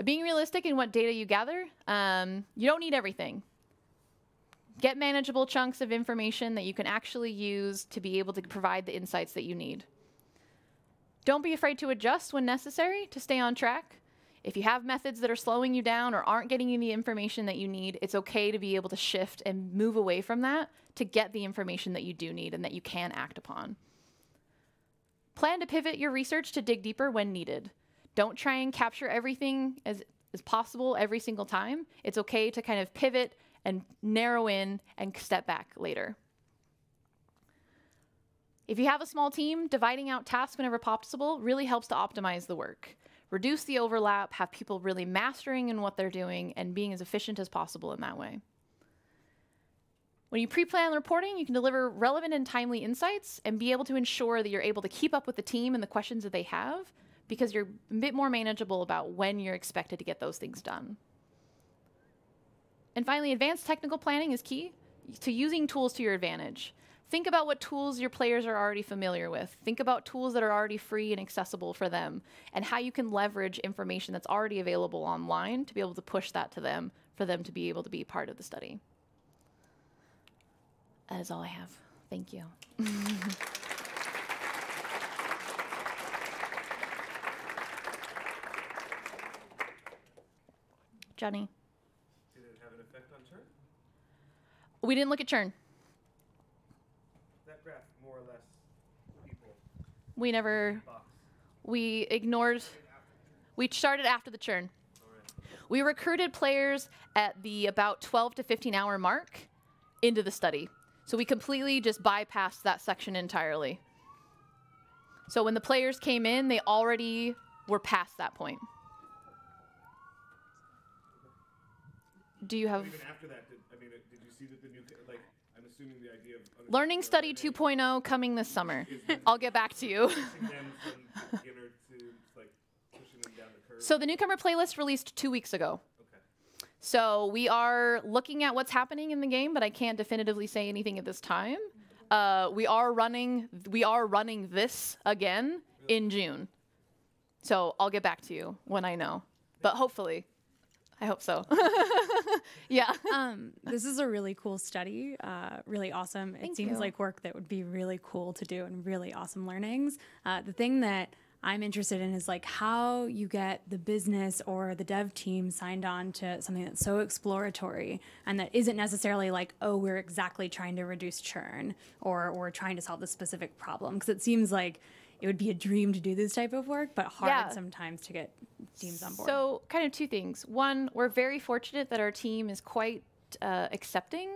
being realistic in what data you gather, um, you don't need everything. Get manageable chunks of information that you can actually use to be able to provide the insights that you need. Don't be afraid to adjust when necessary to stay on track. If you have methods that are slowing you down or aren't getting you the information that you need, it's okay to be able to shift and move away from that to get the information that you do need and that you can act upon. Plan to pivot your research to dig deeper when needed. Don't try and capture everything as, as possible every single time. It's okay to kind of pivot and narrow in and step back later. If you have a small team, dividing out tasks whenever possible really helps to optimize the work reduce the overlap, have people really mastering in what they're doing, and being as efficient as possible in that way. When you pre-plan reporting, you can deliver relevant and timely insights and be able to ensure that you're able to keep up with the team and the questions that they have because you're a bit more manageable about when you're expected to get those things done. And finally, advanced technical planning is key to using tools to your advantage. Think about what tools your players are already familiar with. Think about tools that are already free and accessible for them and how you can leverage information that's already available online to be able to push that to them for them to be able to be part of the study. That is all I have. Thank you. [LAUGHS] Johnny. Did it have an effect on churn? We didn't look at churn. We never, we ignored, we started after the churn. We recruited players at the about 12 to 15 hour mark into the study. So we completely just bypassed that section entirely. So when the players came in, they already were past that point. Do you have? Even after that, did, I mean, did you see that the new like assuming the idea of Learning Study 2.0 coming this summer. I'll get back to you. [LAUGHS] so the newcomer playlist released two weeks ago. So we are looking at what's happening in the game, but I can't definitively say anything at this time. Uh, we are running we are running this again in June. So I'll get back to you when I know. But hopefully. I hope so. [LAUGHS] [LAUGHS] yeah. Um, this is a really cool study. Uh, really awesome. Thank it seems you. like work that would be really cool to do and really awesome learnings. Uh, the thing that I'm interested in is like how you get the business or the dev team signed on to something that's so exploratory and that isn't necessarily like, oh, we're exactly trying to reduce churn or we're trying to solve this specific problem. Because it seems like it would be a dream to do this type of work, but hard yeah. sometimes to get teams on board. So, kind of two things. One, we're very fortunate that our team is quite uh, accepting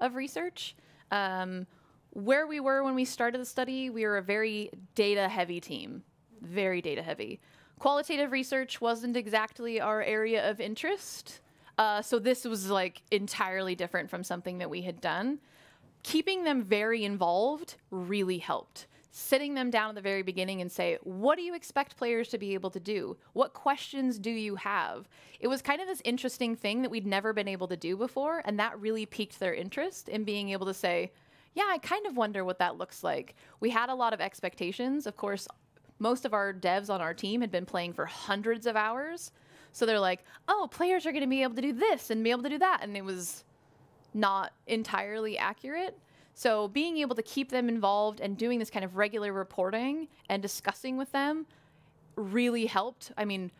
of research. Um, where we were when we started the study, we were a very data heavy team, very data heavy. Qualitative research wasn't exactly our area of interest. Uh, so, this was like entirely different from something that we had done. Keeping them very involved really helped sitting them down at the very beginning and say, what do you expect players to be able to do? What questions do you have? It was kind of this interesting thing that we'd never been able to do before, and that really piqued their interest in being able to say, yeah, I kind of wonder what that looks like. We had a lot of expectations. Of course, most of our devs on our team had been playing for hundreds of hours. So they're like, oh, players are going to be able to do this and be able to do that. And it was not entirely accurate. So being able to keep them involved and doing this kind of regular reporting and discussing with them really helped. I mean,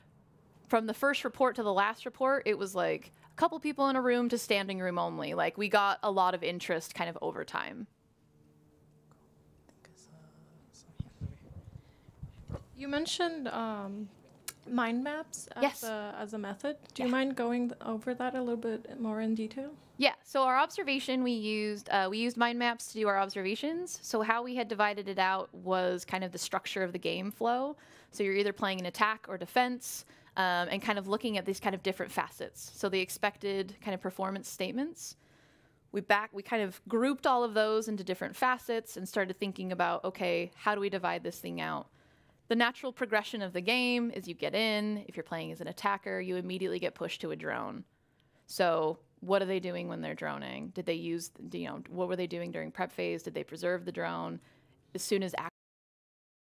from the first report to the last report, it was like a couple people in a room to standing room only. Like we got a lot of interest kind of over time. You mentioned um, mind maps as, yes. a, as a method. Do yeah. you mind going over that a little bit more in detail? Yeah. So our observation, we used uh, we used mind maps to do our observations. So how we had divided it out was kind of the structure of the game flow. So you're either playing an attack or defense, um, and kind of looking at these kind of different facets. So the expected kind of performance statements. We back we kind of grouped all of those into different facets and started thinking about okay, how do we divide this thing out? The natural progression of the game is you get in. If you're playing as an attacker, you immediately get pushed to a drone. So what are they doing when they're droning? Did they use, you know, what were they doing during prep phase? Did they preserve the drone? As soon as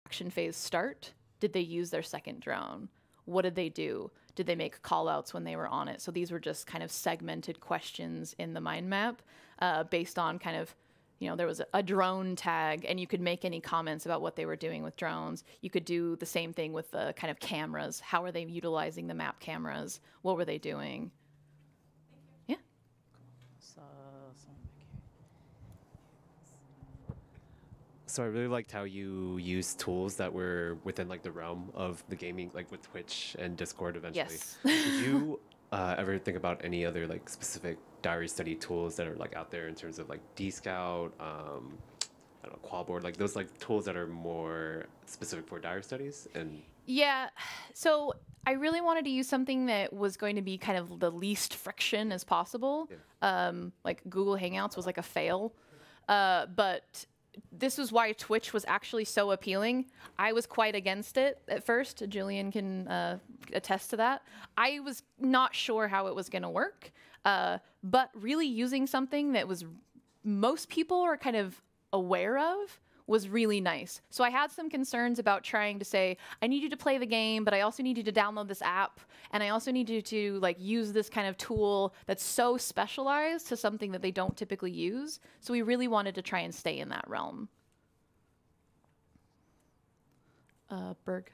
action phase start, did they use their second drone? What did they do? Did they make call outs when they were on it? So these were just kind of segmented questions in the mind map uh, based on kind of you know, there was a, a, drone tag, and you could make any comments about what they were doing with drones. You could do the same thing with the kind of cameras. How are they utilizing the map cameras? What were they doing? Yeah. So I really liked how you used tools that were within like the realm of the gaming, like with Twitch and Discord eventually. Yes. Did you [LAUGHS] uh, ever think about any other like specific diary study tools that are like out there in terms of like DScout, um, I don't know, Qualboard, like those like tools that are more specific for diary studies and yeah. So I really wanted to use something that was going to be kind of the least friction as possible. Yeah. Um, like Google Hangouts was like a fail. Uh, but this was why Twitch was actually so appealing. I was quite against it at first. Julian can uh, attest to that. I was not sure how it was going to work, uh, but really using something that was most people are kind of aware of was really nice. So I had some concerns about trying to say, I need you to play the game, but I also need you to download this app, and I also need you to like use this kind of tool that's so specialized to something that they don't typically use. So we really wanted to try and stay in that realm. Uh, Berg.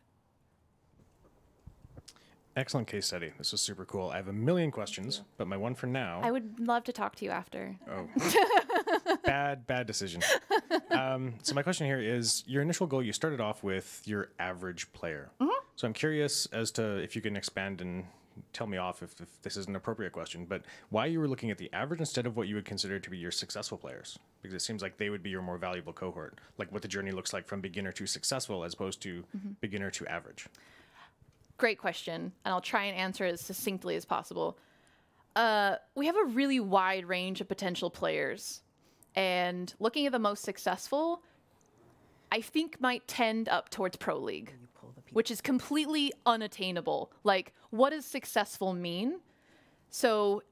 Excellent case study. This was super cool. I have a million questions, but my one for now. I would love to talk to you after. Oh, [LAUGHS] bad, bad decision. Um, so my question here is: your initial goal. You started off with your average player. Mm-hmm. So I'm curious as to if you can expand and tell me off if, if this is an appropriate question, but why you were looking at the average instead of what you would consider to be your successful players? Because it seems like they would be your more valuable cohort, like what the journey looks like from beginner to successful as opposed to mm-hmm. beginner to average. Great question, and I'll try and answer it as succinctly as possible. Uh, we have a really wide range of potential players, and looking at the most successful, I think might tend up towards Pro League, which is completely unattainable. Like, what does successful mean? So,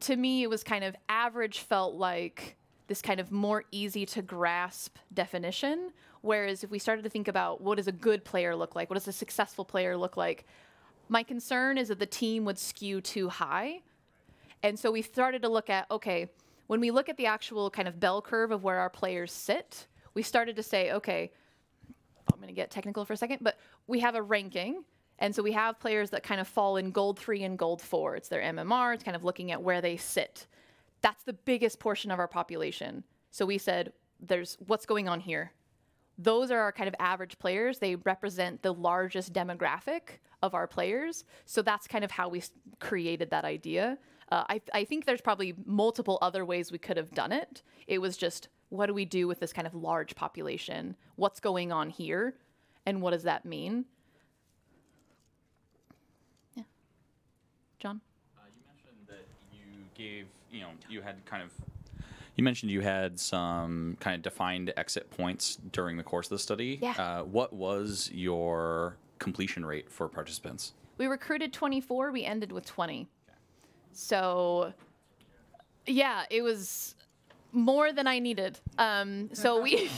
to me, it was kind of average, felt like this kind of more easy to grasp definition Whereas if we started to think about what does a good player look like, what does a successful player look like, my concern is that the team would skew too high. And so we started to look at okay, when we look at the actual kind of bell curve of where our players sit, we started to say, okay, I'm going to get technical for a second, but we have a ranking. And so we have players that kind of fall in gold three and gold four. It's their MMR, it's kind of looking at where they sit. That's the biggest portion of our population. So we said, there's what's going on here those are our kind of average players. They represent the largest demographic of our players. So that's kind of how we created that idea. Uh, I, I think there's probably multiple other ways we could have done it. It was just, what do we do with this kind of large population? What's going on here? And what does that mean? Yeah. John? Uh, you mentioned that you gave, you know, you had kind of you mentioned you had some kind of defined exit points during the course of the study. Yeah. Uh, what was your completion rate for participants? We recruited 24, we ended with 20. Okay. So, yeah, it was more than I needed. Um, so we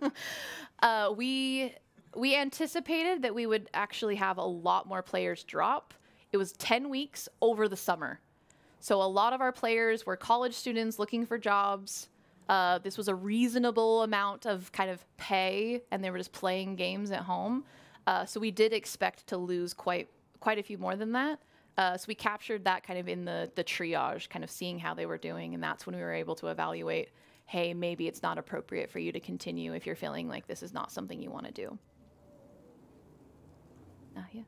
[LAUGHS] uh, we we anticipated that we would actually have a lot more players drop. It was 10 weeks over the summer. So a lot of our players were college students looking for jobs. Uh, this was a reasonable amount of kind of pay, and they were just playing games at home. Uh, so we did expect to lose quite quite a few more than that. Uh, so we captured that kind of in the the triage, kind of seeing how they were doing, and that's when we were able to evaluate. Hey, maybe it's not appropriate for you to continue if you're feeling like this is not something you want to do. Uh, yeah.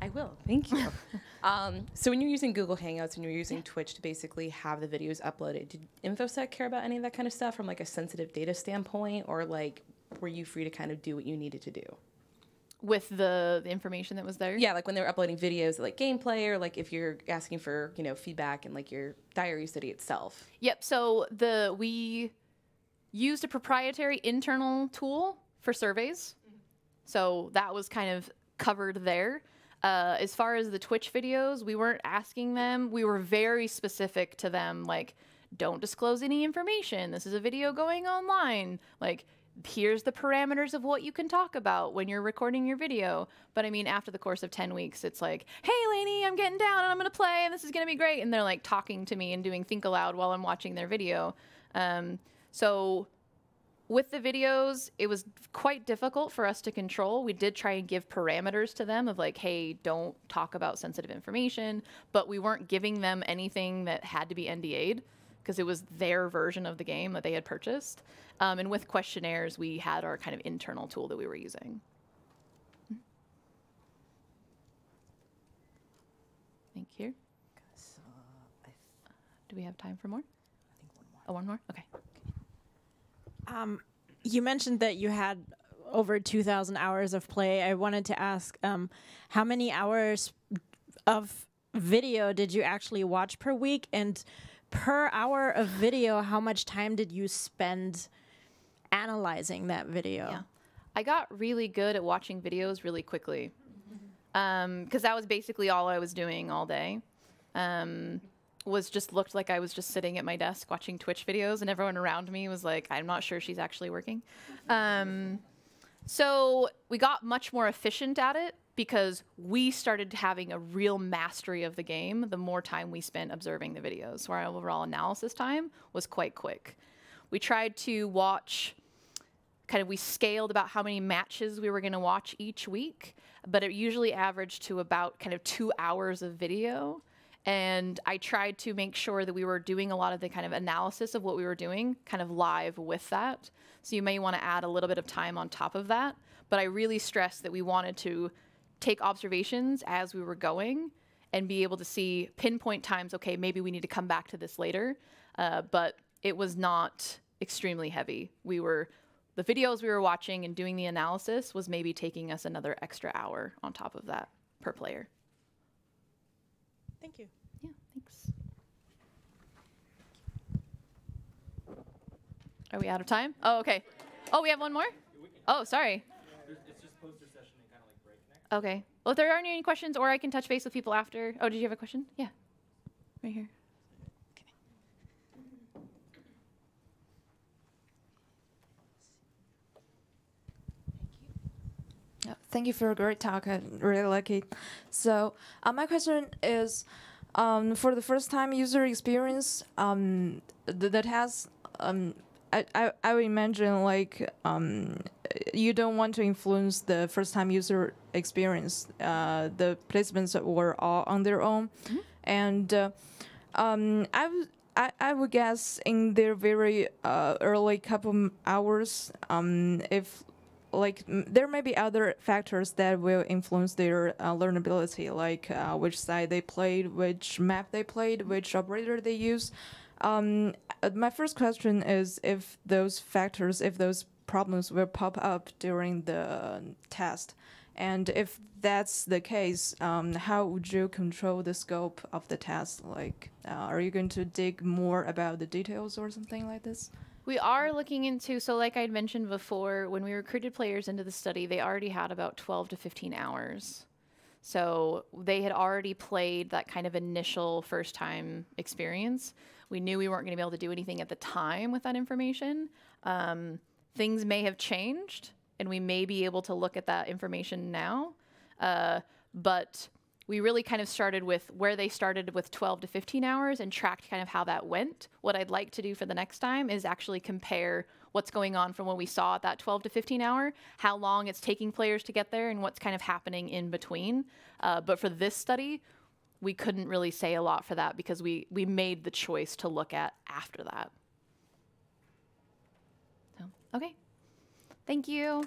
I will. Thank you. [LAUGHS] um, so when you're using Google Hangouts and you're using Twitch to basically have the videos uploaded, did InfoSec care about any of that kind of stuff from like a sensitive data standpoint, or like were you free to kind of do what you needed to do? With the, the information that was there? Yeah, like when they were uploading videos, like gameplay, or like if you're asking for you know feedback and like your diary study itself. Yep. So the we used a proprietary internal tool for surveys. So that was kind of covered there. Uh, as far as the Twitch videos, we weren't asking them. We were very specific to them, like, don't disclose any information. This is a video going online. Like, here's the parameters of what you can talk about when you're recording your video. But I mean, after the course of 10 weeks, it's like, hey, Lanie, I'm getting down and I'm going to play and this is going to be great. And they're like talking to me and doing think aloud while I'm watching their video. Um, so with the videos, it was quite difficult for us to control. We did try and give parameters to them of like, hey, don't talk about sensitive information, but we weren't giving them anything that had to be NDA'd because it was their version of the game that they had purchased. Um, and with questionnaires, we had our kind of internal tool that we were using. Thank you. Do we have time for more? I think one more. Oh, one more? Okay. Um, you mentioned that you had over 2,000 hours of play. I wanted to ask um, how many hours of video did you actually watch per week? And per hour of video, how much time did you spend analyzing that video? Yeah. I got really good at watching videos really quickly because um, that was basically all I was doing all day. Um, was just looked like I was just sitting at my desk watching Twitch videos, and everyone around me was like, "I'm not sure she's actually working." Um, so we got much more efficient at it because we started having a real mastery of the game the more time we spent observing the videos. So our overall analysis time was quite quick. We tried to watch kind of we scaled about how many matches we were going to watch each week, but it usually averaged to about kind of 2 hours of video. And I tried to make sure that we were doing a lot of the kind of analysis of what we were doing kind of live with that. So you may want to add a little bit of time on top of that, but I really stressed that we wanted to take observations as we were going and be able to see pinpoint times okay maybe we need to come back to this later. Uh, but it was not extremely heavy. We were the videos we were watching and doing the analysis was maybe taking us another extra hour on top of that per player. Thank you thanks are we out of time oh okay oh we have one more oh sorry Okay. Well, if there aren't any questions, or I can touch base with people after. Oh, did you have a question? Yeah. Right here. Thank you for a great talk. I really like it. So, uh, my question is um, for the first time user experience um, th- that has um, I, I, I would imagine like um, you don't want to influence the first time user experience. Uh, the placements were all on their own, mm-hmm. and uh, um, I, I, I would guess in their very uh, early couple hours, um, if like there may be other factors that will influence their uh, learnability, like uh, which side they played, which map they played, which operator they use. Um, uh, my first question is if those factors, if those problems will pop up during the test, and if that's the case, um, how would you control the scope of the test? Like, uh, are you going to dig more about the details or something like this? We are looking into, so like I had mentioned before, when we recruited players into the study, they already had about 12 to 15 hours. So they had already played that kind of initial first time experience. We knew we weren't going to be able to do anything at the time with that information. Um, things may have changed, and we may be able to look at that information now. Uh, but we really kind of started with where they started with 12 to 15 hours and tracked kind of how that went. What I'd like to do for the next time is actually compare what's going on from what we saw at that 12 to 15 hour, how long it's taking players to get there, and what's kind of happening in between. Uh, but for this study, we couldn't really say a lot for that because we we made the choice to look at after that. So, okay. Thank you.